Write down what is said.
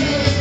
Yeah.